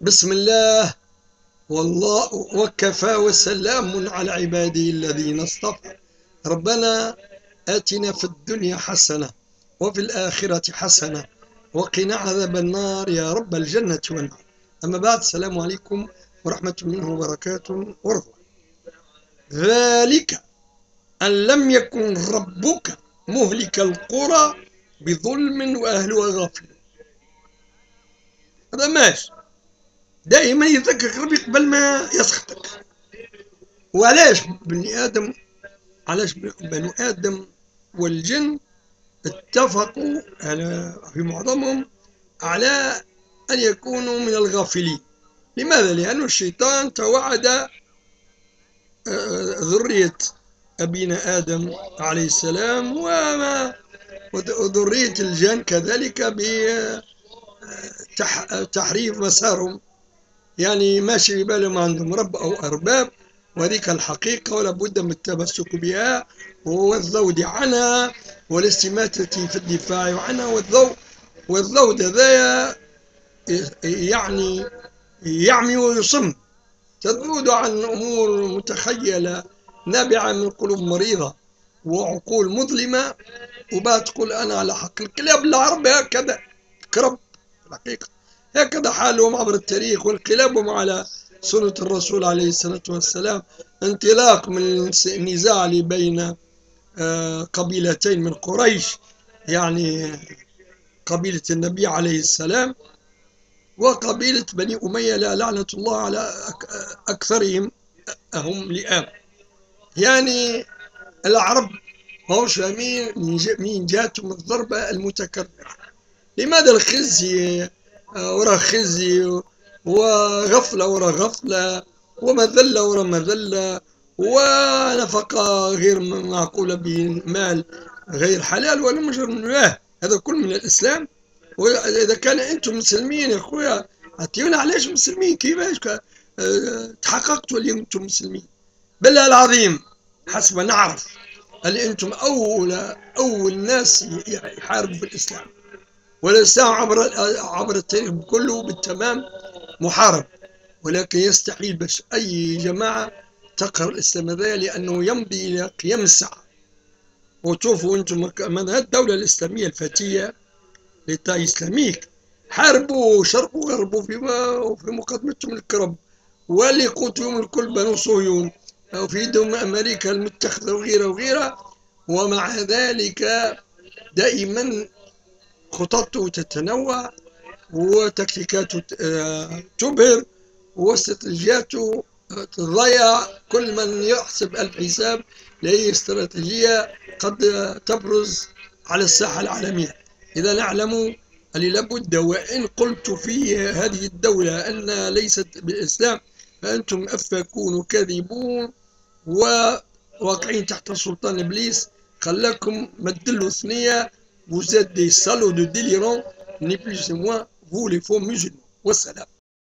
بسم الله. والله وكفى وسلام على عباده الذين اصطفى. ربنا آتنا في الدنيا حسنة وفي الآخرة حسنة وقنا عذاب النار يا رب الجنة والنار. أما بعد السلام عليكم ورحمة منه وبركاته ورضوان. ذلك أن لم يكن ربك مهلك القرى بظلم وأهلها غافلون هذا ماشي دائما يذكرك ربي قبل ما يسخطك. وعلاش بني آدم علاش بنو آدم والجن اتفقوا على في معظمهم على أن يكونوا من الغافلين. لماذا؟ لأن الشيطان توعد آه، ذرية أبينا آدم عليه السلام وما وذرية الجن كذلك بتحريف مسارهم. يعني ماشي في بالهم عندهم رب أو أرباب وذيك الحقيقة ولا بد من التمسك بها. والذود عنها والاستماتة في الدفاع عنها والذود والذود هذايا يعني يعمي ويصم. تذود عن أمور متخيلة نابعة من قلوب مريضة وعقول مظلمة. وبعد تقول أنا على حق الكلاب العرب هكذا. كرب. الحقيقة. هكذا حالهم عبر التاريخ وانقلابهم على سنة الرسول عليه الصلاة والسلام انطلاق من النزاع بين آه، قبيلتين من قريش يعني قبيلة النبي عليه السلام وقبيلة بني أمية لا لعنة الله على أكثرهم هم لئام يعني العرب ماهوش فاهمين من جاتهم الضربة المتكررة. لماذا الخزي؟ ورا خزي وغفلة ورا غفلة ومذلة ورا مذلة ونفقة غير معقولة بمال غير حلال ولا مجرد هذا كل من الإسلام. وإذا كان أنتم مسلمين يا أخويا أعطيونا علاش مسلمين؟ كيفاش؟ آه، تحققتوا اللي أنتم مسلمين. بالله العظيم حسب ما نعرف هل أنتم أول أول ناس يحاربوا الإسلام والإسلام عبر عبر التاريخ كله بالتمام محارب ولكن يستحيل باش أي جماعة تقهر الإسلام هذا لأنه يمضي إلى قيام الساعة. وتشوفوا أنتم من الدولة الإسلامية الفتية لتا إسلاميك. حاربوا شرقوا وغربوا في في مقدمتهم الكرب واللي قتلوا الكل بنو صهيون. وفي يدهم أمريكا المتخذة وغيرها وغيرها ومع ذلك دائما خططه تتنوع وتكتيكاته تبهر واستراتيجياته تضيع كل من يحسب الحساب لأي استراتيجية قد تبرز على الساحة العالمية. إذا نعلم لابد وإن قلت في هذه الدولة أن ليست بالإسلام فأنتم أفكون كاذبون وواقعين تحت سلطان إبليس. خلاكم مدلوا ثنية vous êtes des salauds de délirants, ni plus ni moins, vous les faux musulmans. Wassalam.